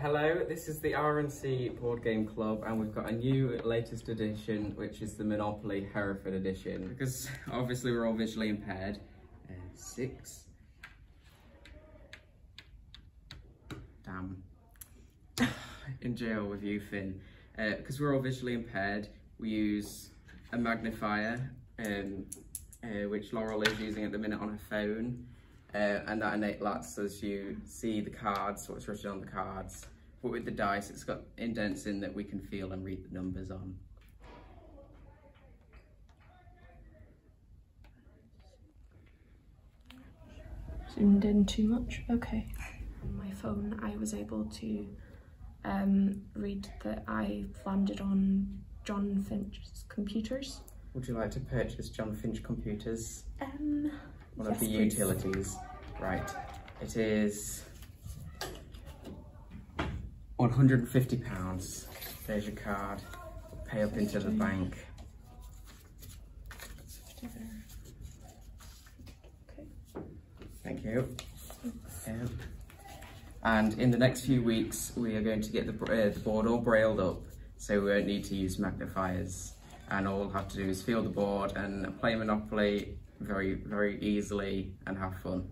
hello, this is the RNC Board Game Club and we've got a new latest edition which is the Monopoly Hereford edition because obviously we're all visually impaired. Uh, six. Damn. In jail with you, Finn. Because uh, we're all visually impaired, we use a magnifier um, uh, which Laurel is using at the minute on her phone uh, and that lets us you see the cards, what's written on the cards. But with the dice, it's got indents in that we can feel and read the numbers on. Zoomed in too much? Okay. On my phone, I was able to um, read that I landed on John Finch's computers. Would you like to purchase John Finch computers? Um, one yes, of the please. utilities. Right, it is 150 pounds. There's your card. Pay up into the bank. Thank you. Um, and in the next few weeks, we are going to get the, uh, the board all brailled up, so we won't need to use magnifiers. And all we'll have to do is feel the board and play Monopoly very, very easily and have fun.